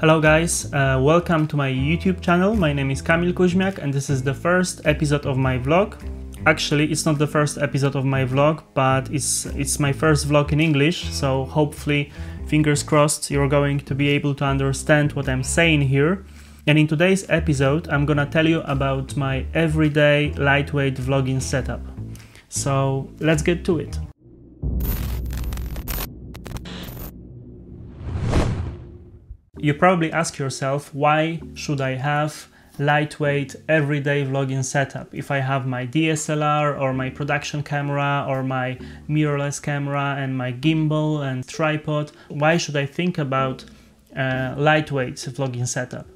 Hello guys, uh, welcome to my YouTube channel. My name is Kamil Kuźmiak and this is the first episode of my vlog. Actually, it's not the first episode of my vlog, but it's it's my first vlog in English, so hopefully, fingers crossed, you're going to be able to understand what I'm saying here. And in today's episode, I'm gonna tell you about my everyday lightweight vlogging setup. So let's get to it. You probably ask yourself, why should I have lightweight everyday vlogging setup? If I have my DSLR or my production camera or my mirrorless camera and my gimbal and tripod why should I think about uh, lightweight vlogging setup?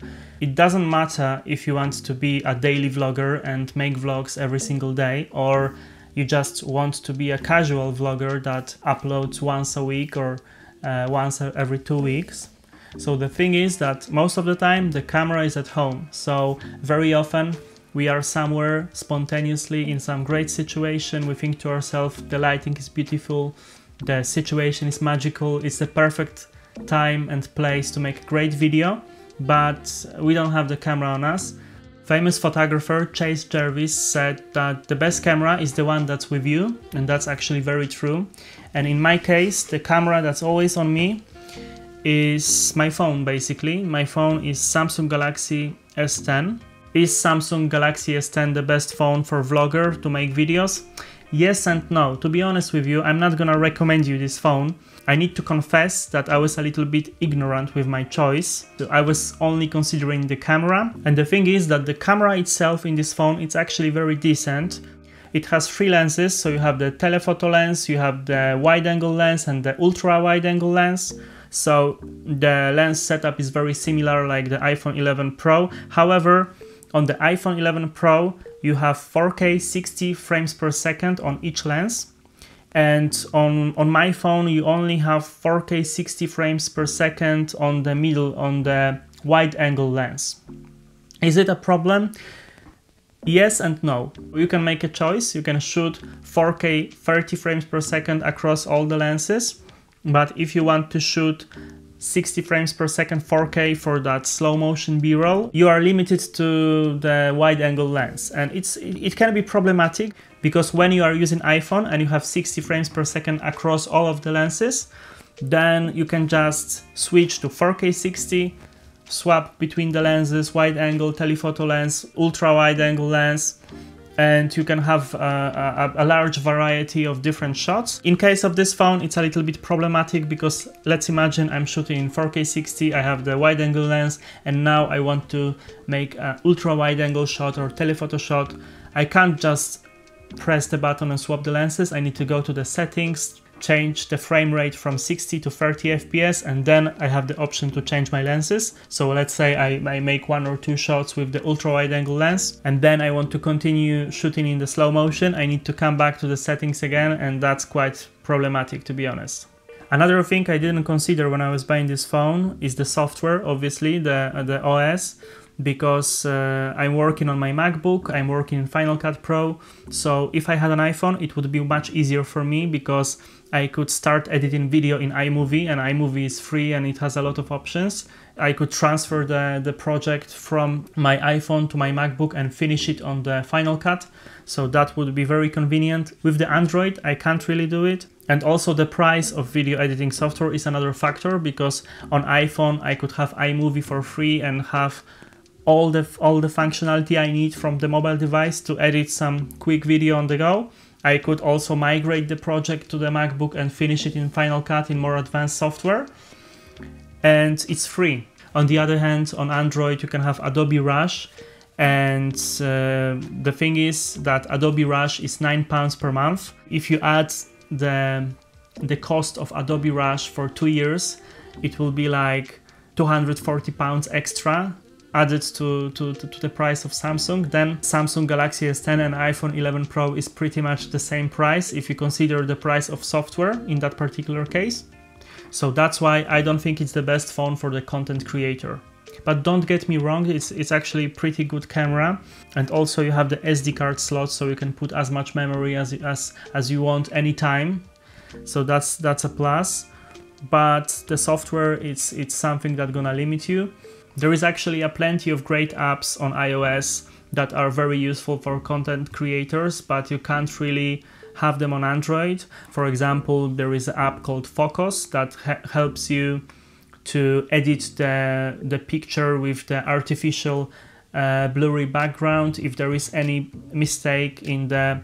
It doesn't matter if you want to be a daily vlogger and make vlogs every single day or you just want to be a casual vlogger that uploads once a week or uh, once every two weeks so the thing is that most of the time the camera is at home. So very often we are somewhere spontaneously in some great situation. We think to ourselves, the lighting is beautiful, the situation is magical, it's the perfect time and place to make a great video, but we don't have the camera on us. Famous photographer Chase Jarvis said that the best camera is the one that's with you, and that's actually very true. And in my case, the camera that's always on me is my phone basically. My phone is Samsung Galaxy S10. Is Samsung Galaxy S10 the best phone for vlogger to make videos? Yes and no. To be honest with you, I'm not gonna recommend you this phone. I need to confess that I was a little bit ignorant with my choice. I was only considering the camera. And the thing is that the camera itself in this phone, it's actually very decent. It has three lenses, so you have the telephoto lens, you have the wide angle lens and the ultra wide angle lens. So the lens setup is very similar like the iPhone 11 Pro. However, on the iPhone 11 Pro, you have 4K 60 frames per second on each lens. And on, on my phone, you only have 4K 60 frames per second on the middle, on the wide angle lens. Is it a problem? Yes and no. You can make a choice. You can shoot 4K 30 frames per second across all the lenses but if you want to shoot 60 frames per second 4K for that slow motion B-roll, you are limited to the wide angle lens. And it's it can be problematic because when you are using iPhone and you have 60 frames per second across all of the lenses, then you can just switch to 4K 60, swap between the lenses, wide angle telephoto lens, ultra wide angle lens, and you can have a, a, a, large variety of different shots. In case of this phone, it's a little bit problematic because let's imagine I'm shooting in 4K 60, I have the wide angle lens, and now I want to make an ultra wide angle shot or telephoto shot. I can't just press the button and swap the lenses. I need to go to the settings, change the frame rate from 60 to 30 fps and then I have the option to change my lenses. So let's say I, I make one or two shots with the ultra wide angle lens and then I want to continue shooting in the slow motion. I need to come back to the settings again and that's quite problematic to be honest. Another thing I didn't consider when I was buying this phone is the software, obviously, the, the OS because uh, I'm working on my MacBook, I'm working in Final Cut Pro. So if I had an iPhone, it would be much easier for me because I could start editing video in iMovie and iMovie is free and it has a lot of options. I could transfer the, the project from my iPhone to my MacBook and finish it on the Final Cut. So that would be very convenient. With the Android, I can't really do it. And also the price of video editing software is another factor because on iPhone I could have iMovie for free and have all the all the functionality I need from the mobile device to edit some quick video on the go. I could also migrate the project to the MacBook and finish it in Final Cut in more advanced software. And it's free. On the other hand, on Android, you can have Adobe Rush. And uh, the thing is that Adobe Rush is nine pounds per month. If you add the, the cost of Adobe Rush for two years, it will be like 240 pounds extra added to, to, to, the price of Samsung, then Samsung Galaxy S10 and iPhone 11 Pro is pretty much the same price if you consider the price of software in that particular case. So that's why I don't think it's the best phone for the content creator. But don't get me wrong, it's, it's actually pretty good camera. And also you have the SD card slot so you can put as much memory as, as, as you want anytime. So that's, that's a plus. but the software it's it's something that's gonna limit you. There is actually a plenty of great apps on iOS that are very useful for content creators, but you can't really have them on Android. For example, there is an app called Focos that helps you to edit the, the picture with the artificial uh, blurry background if there is any mistake in the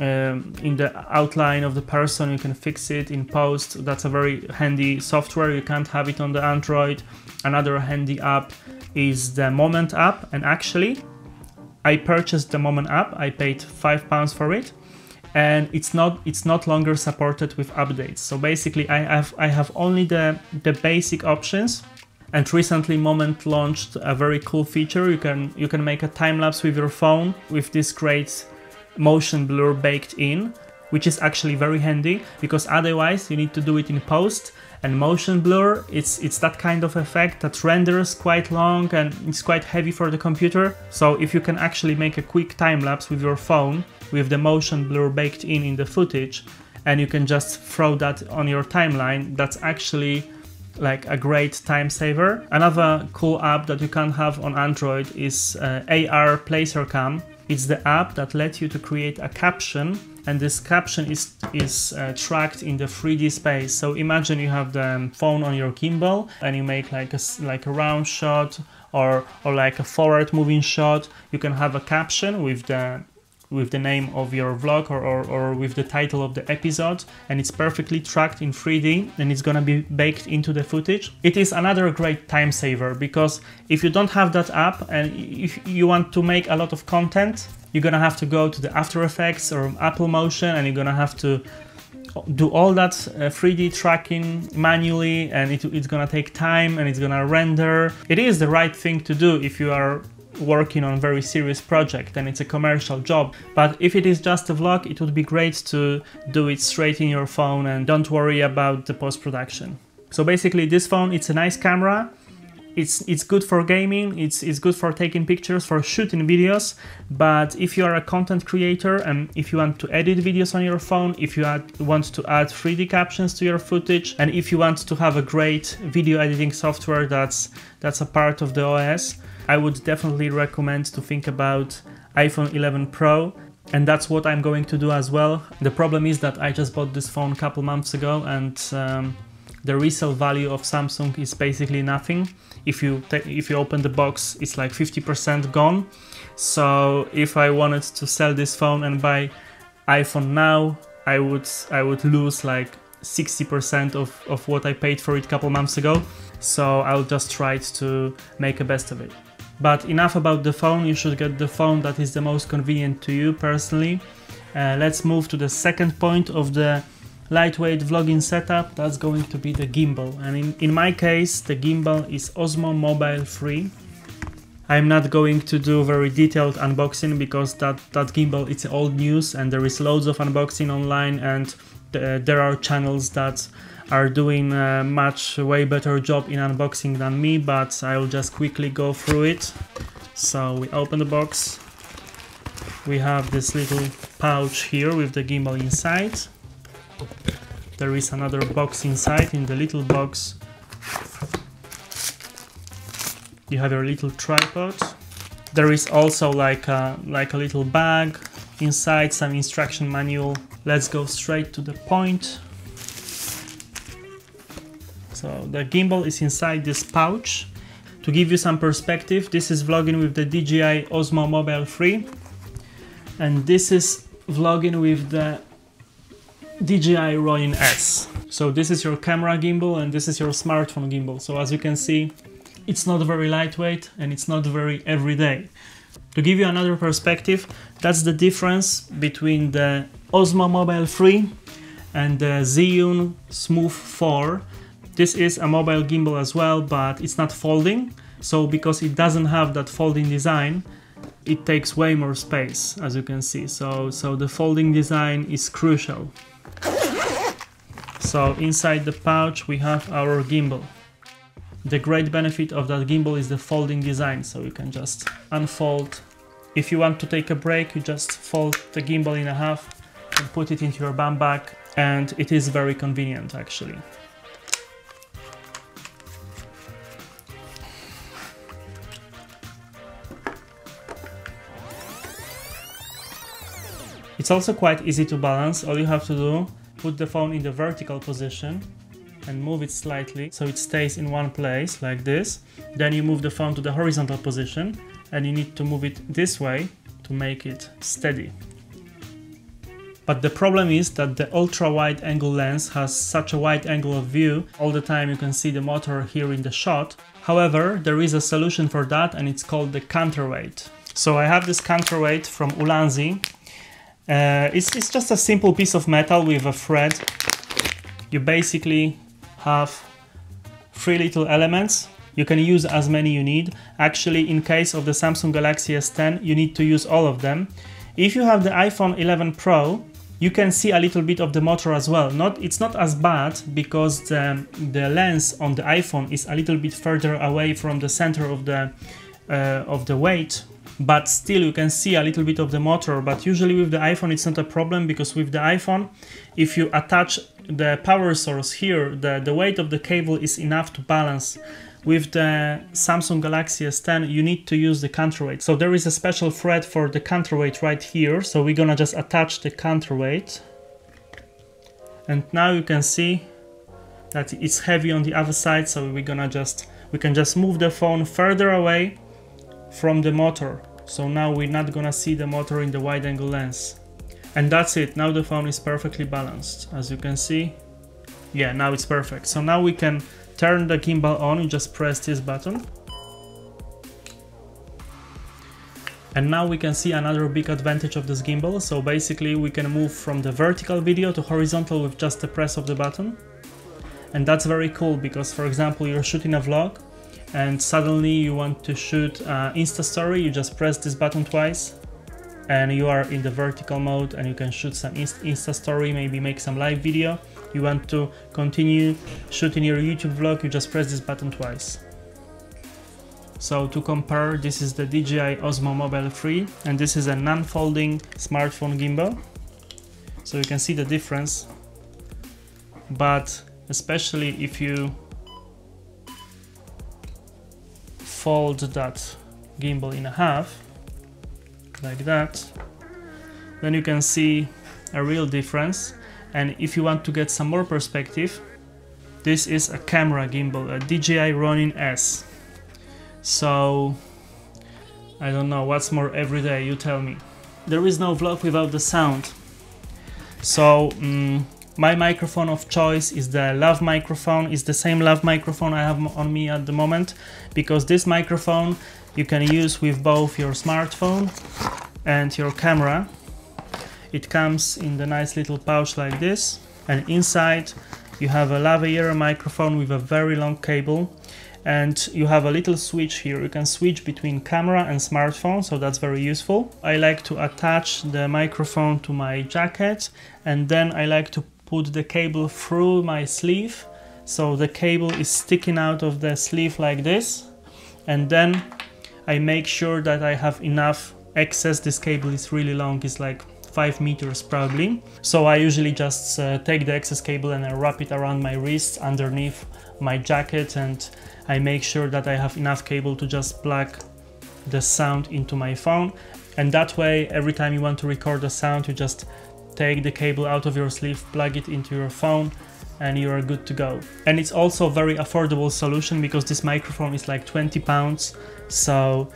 um, in the outline of the person you can fix it in post. That's a very handy software. You can't have it on the android. Another handy app is the moment app. And actually i purchased the moment app. I paid five pounds for it. And it's not it's not longer supported with updates. So basically i have i have only the the basic options. And recently moment launched a very cool feature. You can you can make a time lapse with your phone with this great motion blur baked in, which is actually very handy because otherwise you need to do it in post and motion blur it's it's that kind of effect that renders quite long and it's quite heavy for the computer. So if you can actually make a quick time lapse with your phone with the motion blur baked in in the footage and you can just throw that on your timeline that's actually like a great time saver. Another cool app that you can have on android is uh, ar placer cam it's the app that lets you to create a caption and this caption is is uh, tracked in the 3D space. So imagine you have the phone on your gimbal and you make like a like a round shot or or like a forward moving shot. You can have a caption with the with the name of your vlog or, or, or, with the title of the episode and it's perfectly tracked in 3D and it's gonna be baked into the footage. It is another great time saver because if you don't have that app and if you want to make a lot of content, you're gonna have to go to the After Effects or Apple Motion and you're gonna have to do all that uh, 3D tracking manually and it, it's gonna take time and it's gonna render. It is the right thing to do if you are working on a very serious project and it's a commercial job. But if it is just a vlog, it would be great to do it straight in your phone and don't worry about the post-production. So basically this phone, it's a nice camera. It's, it's good for gaming, it's, it's good for taking pictures, for shooting videos, but if you are a content creator and if you want to edit videos on your phone, if you add, want to add 3D captions to your footage, and if you want to have a great video editing software that's, that's a part of the OS, I would definitely recommend to think about iPhone 11 Pro and that's what I'm going to do as well. The problem is that I just bought this phone a couple months ago and um, the resale value of Samsung is basically nothing. If you if you open the box, it's like 50% gone. So if I wanted to sell this phone and buy iPhone now, I would I would lose like 60% of, of what I paid for it a couple months ago. So I'll just try to make a best of it. But enough about the phone, you should get the phone that is the most convenient to you personally. Uh, let's move to the second point of the lightweight vlogging setup, that's going to be the gimbal. And in, in my case, the gimbal is Osmo Mobile 3. I'm not going to do very detailed unboxing because that, that gimbal it's old news and there is loads of unboxing online and th there are channels that are doing a much way better job in unboxing than me, but I'll just quickly go through it. So we open the box. We have this little pouch here with the gimbal inside. There is another box inside. In the little box you have your little tripod. There is also like a, like a little bag inside, some instruction manual. Let's go straight to the point. So the gimbal is inside this pouch. To give you some perspective, this is vlogging with the DJI Osmo Mobile 3 and this is vlogging with the DJI Ronin S. So this is your camera gimbal and this is your smartphone gimbal. So as you can see, it's not very lightweight and it's not very everyday. To give you another perspective, that's the difference between the Osmo Mobile 3 and the Zhiyun Smooth 4 this is a mobile gimbal as well, but it's not folding. So because it doesn't have that folding design, it takes way more space, as you can see. So, so the folding design is crucial. So inside the pouch we have our gimbal. The great benefit of that gimbal is the folding design, so you can just unfold. If you want to take a break, you just fold the gimbal in a half and put it into your bum bag, and it is very convenient actually. It's also quite easy to balance, all you have to do put the phone in the vertical position and move it slightly so it stays in one place like this. Then you move the phone to the horizontal position and you need to move it this way to make it steady. But the problem is that the ultra wide angle lens has such a wide angle of view, all the time you can see the motor here in the shot. However, there is a solution for that and it's called the counterweight. So I have this counterweight from Ulanzi. Uh, it's, it's just a simple piece of metal with a thread. You basically have three little elements. You can use as many you need. Actually, in case of the Samsung Galaxy S10, you need to use all of them. If you have the iPhone 11 Pro, you can see a little bit of the motor as well. Not, it's not as bad because the, the lens on the iPhone is a little bit further away from the center of the, uh, of the weight but still you can see a little bit of the motor but usually with the iphone it's not a problem because with the iphone if you attach the power source here the, the weight of the cable is enough to balance with the Samsung Galaxy S10 you need to use the counterweight. So there is a special thread for the counterweight right here. So we're gonna just attach the counterweight. And now you can see that it's heavy on the other side. So we're gonna just, we can just move the phone further away from the motor. So now we're not gonna see the motor in the wide angle lens. And that's it. Now the phone is perfectly balanced. As you can see, yeah, now it's perfect. So now we can turn the gimbal on, you just press this button. And now we can see another big advantage of this gimbal. So basically we can move from the vertical video to horizontal with just the press of the button. And that's very cool because for example, you're shooting a vlog and suddenly you want to shoot uh, Insta story, you just press this button twice and you are in the vertical mode and you can shoot some Insta story, maybe make some live video you want to continue shooting your YouTube vlog, you just press this button twice. So to compare, this is the DJI Osmo Mobile 3 and this is a non-folding smartphone gimbal. So you can see the difference, but especially if you fold that gimbal in half, like that, then you can see a real difference and if you want to get some more perspective, this is a camera gimbal, a DJI Ronin S. So, I don't know, what's more everyday, you tell me. There is no vlog without the sound. So, um, my microphone of choice is the lav microphone, It's the same lav microphone I have on me at the moment, because this microphone you can use with both your smartphone and your camera. It comes in the nice little pouch like this and inside you have a lavalier microphone with a very long cable and you have a little switch here. You can switch between camera and smartphone, so that's very useful. I like to attach the microphone to my jacket and then I like to put the cable through my sleeve so the cable is sticking out of the sleeve like this and then I make sure that I have enough excess. This cable is really long, it's like 5 meters probably. So I usually just uh, take the excess cable and I wrap it around my wrist underneath my jacket and I make sure that I have enough cable to just plug the sound into my phone and that way every time you want to record a sound you just take the cable out of your sleeve plug it into your phone and you are good to go and it's also a very affordable solution because this microphone is like 20 pounds so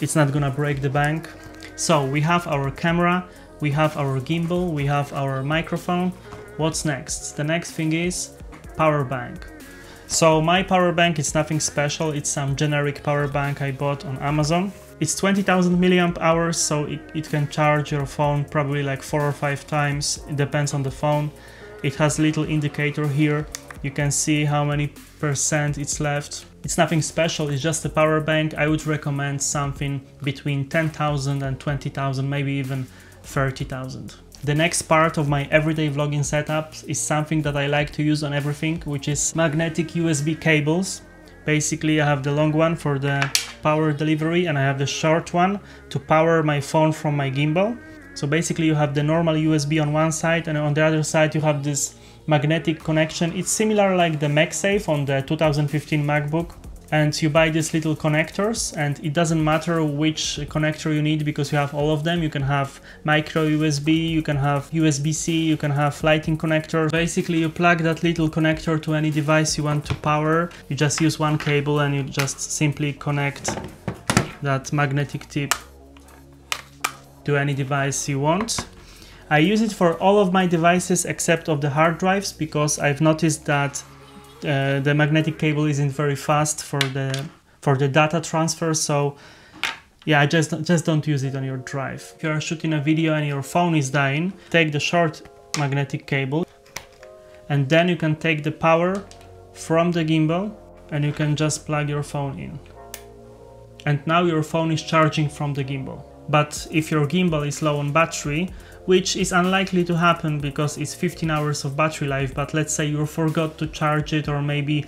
it's not gonna break the bank so we have our camera we have our gimbal, we have our microphone. What's next? The next thing is power bank. So my power bank is nothing special, it's some generic power bank I bought on Amazon. It's 20,000 milliamp hours, so it, it can charge your phone probably like four or five times, it depends on the phone. It has little indicator here, you can see how many percent it's left. It's nothing special, it's just a power bank. I would recommend something between 10,000 and 20,000, maybe even 30,000. The next part of my everyday vlogging setup is something that I like to use on everything, which is magnetic USB cables. Basically, I have the long one for the power delivery and I have the short one to power my phone from my gimbal. So basically you have the normal USB on one side and on the other side you have this magnetic connection. It's similar like the MagSafe on the 2015 MacBook and you buy these little connectors and it doesn't matter which connector you need because you have all of them. You can have micro usb you can have usb-c you can have Lightning connector. Basically you plug that little connector to any device you want to power. You just use one cable and you just simply connect that magnetic tip to any device you want. I use it for all of my devices except of the hard drives because I've noticed that uh, the magnetic cable isn't very fast for the for the data transfer so yeah just just don't use it on your drive. If you're shooting a video and your phone is dying take the short magnetic cable and then you can take the power from the gimbal and you can just plug your phone in. And now your phone is charging from the gimbal. But if your gimbal is low on battery which is unlikely to happen because it's 15 hours of battery life but let's say you forgot to charge it or maybe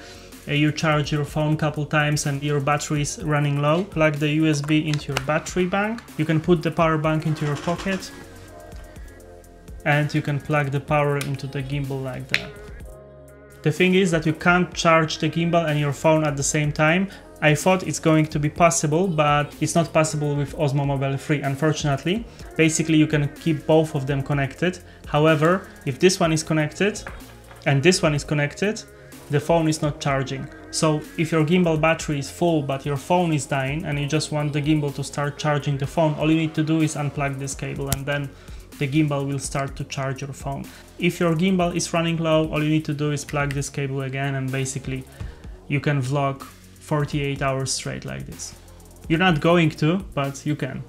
uh, you charge your phone a couple times and your battery is running low plug the usb into your battery bank. You can put the power bank into your pocket and you can plug the power into the gimbal like that. The thing is that you can't charge the gimbal and your phone at the same time I thought it's going to be possible, but it's not possible with Osmo Mobile 3, unfortunately. Basically, you can keep both of them connected. However, if this one is connected and this one is connected, the phone is not charging. So if your gimbal battery is full but your phone is dying and you just want the gimbal to start charging the phone, all you need to do is unplug this cable and then the gimbal will start to charge your phone. If your gimbal is running low, all you need to do is plug this cable again and basically you can vlog 48 hours straight like this. You're not going to, but you can.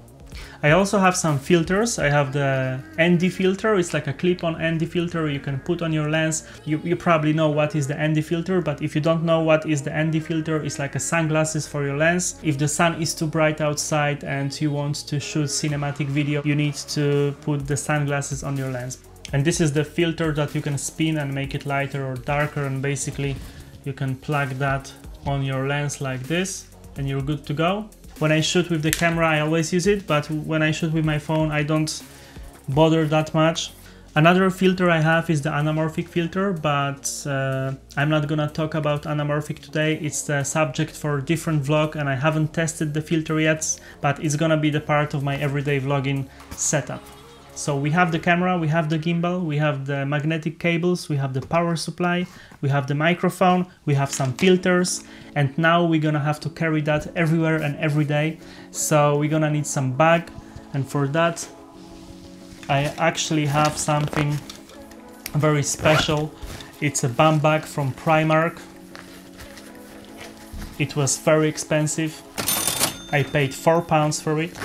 I also have some filters. I have the ND filter. It's like a clip-on ND filter you can put on your lens. You, you probably know what is the ND filter, but if you don't know what is the ND filter, it's like a sunglasses for your lens. If the sun is too bright outside and you want to shoot cinematic video, you need to put the sunglasses on your lens. And this is the filter that you can spin and make it lighter or darker and basically you can plug that on your lens like this and you're good to go. When I shoot with the camera I always use it, but when I shoot with my phone I don't bother that much. Another filter I have is the anamorphic filter, but uh, I'm not gonna talk about anamorphic today. It's the subject for a different vlog and I haven't tested the filter yet, but it's gonna be the part of my everyday vlogging setup. So we have the camera, we have the gimbal, we have the magnetic cables, we have the power supply, we have the microphone, we have some filters, and now we're gonna have to carry that everywhere and every day. So we're gonna need some bag, and for that I actually have something very special. It's a bum bag from Primark. It was very expensive. I paid four pounds for it.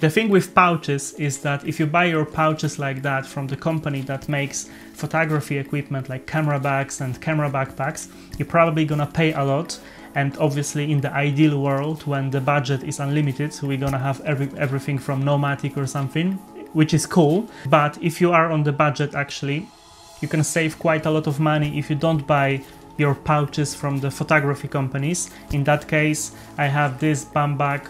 The thing with pouches is that if you buy your pouches like that from the company that makes photography equipment like camera bags and camera backpacks, you're probably gonna pay a lot. And obviously, in the ideal world, when the budget is unlimited, we're gonna have every, everything from Nomatic or something, which is cool. But if you are on the budget, actually, you can save quite a lot of money if you don't buy your pouches from the photography companies. In that case, I have this bum bag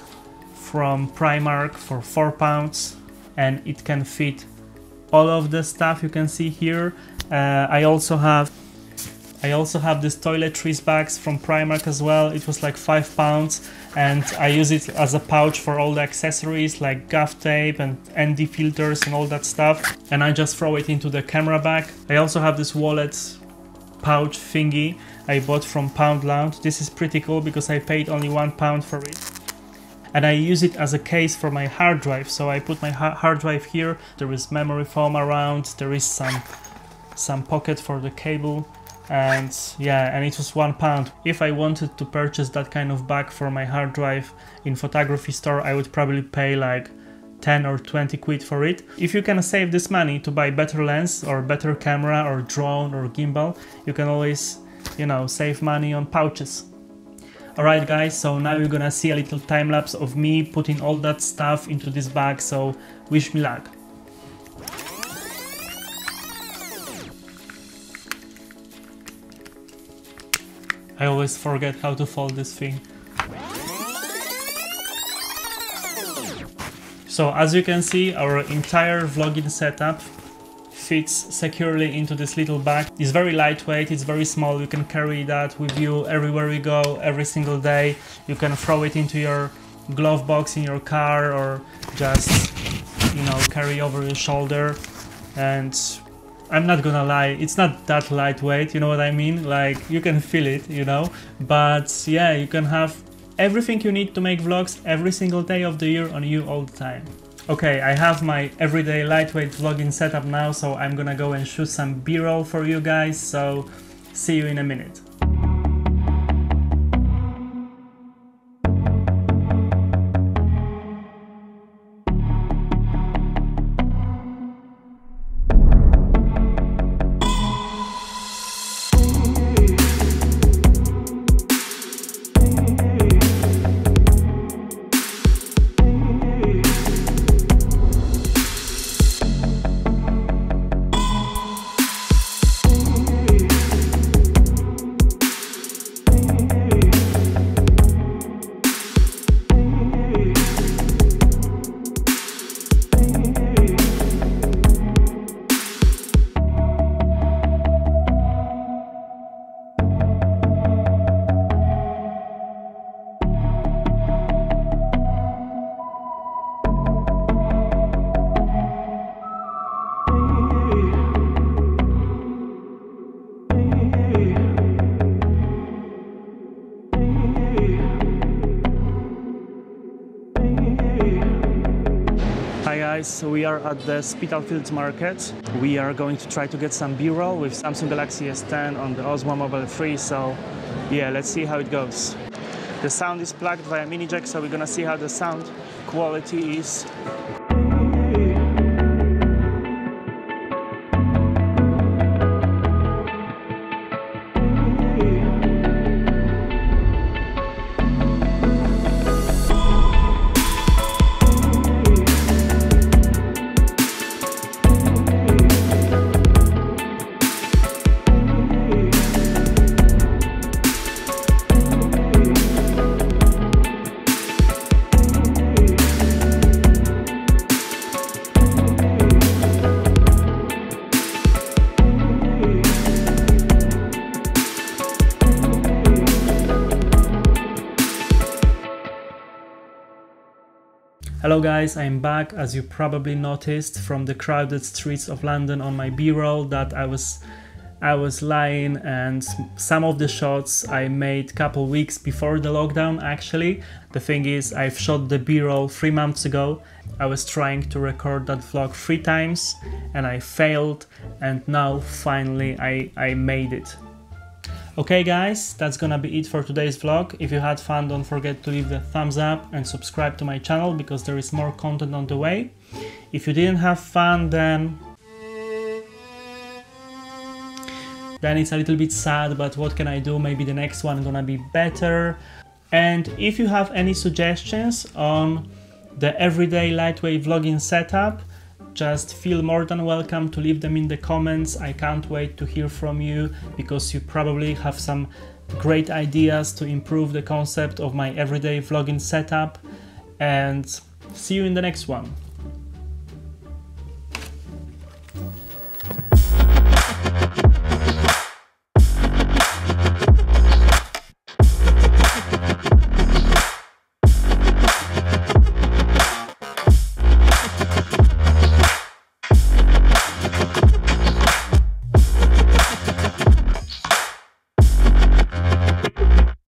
from Primark for 4 pounds and it can fit all of the stuff you can see here. Uh, I also have I also have this toiletries bags from Primark as well. It was like 5 pounds and I use it as a pouch for all the accessories like gaff tape and ND filters and all that stuff. And I just throw it into the camera bag. I also have this wallet pouch thingy I bought from Poundland. This is pretty cool because I paid only one pound for it and I use it as a case for my hard drive. So I put my hard drive here, there is memory foam around, there is some, some pocket for the cable and yeah, and it was one pound. If I wanted to purchase that kind of bag for my hard drive in photography store, I would probably pay like 10 or 20 quid for it. If you can save this money to buy better lens or better camera or drone or gimbal, you can always, you know, save money on pouches. Alright guys, so now you're gonna see a little time lapse of me putting all that stuff into this bag, so wish me luck. I always forget how to fold this thing. So as you can see, our entire vlogging setup fits securely into this little bag. It's very lightweight, it's very small, you can carry that with you everywhere you go, every single day. You can throw it into your glove box in your car or just, you know, carry over your shoulder. And I'm not gonna lie, it's not that lightweight, you know what I mean? Like, you can feel it, you know? But yeah, you can have everything you need to make vlogs every single day of the year on you all the time. Okay, I have my everyday lightweight vlogging setup now, so I'm gonna go and shoot some b-roll for you guys, so see you in a minute. We are at the Spitalfields market. We are going to try to get some b-roll with Samsung Galaxy S10 on the Osmo Mobile 3, so yeah, let's see how it goes. The sound is plugged via mini jack, so we're gonna see how the sound quality is Hello guys, I'm back as you probably noticed from the crowded streets of London on my b-roll that I was I was lying and some of the shots I made couple weeks before the lockdown actually. The thing is I've shot the b-roll three months ago. I was trying to record that vlog three times and I failed and now finally I, I made it. Okay guys, that's gonna be it for today's vlog. If you had fun, don't forget to leave the thumbs up and subscribe to my channel because there is more content on the way. If you didn't have fun, then then it's a little bit sad, but what can I do? Maybe the next one gonna be better. And if you have any suggestions on the everyday lightweight vlogging setup, just feel more than welcome to leave them in the comments. I can't wait to hear from you because you probably have some great ideas to improve the concept of my everyday vlogging setup and see you in the next one.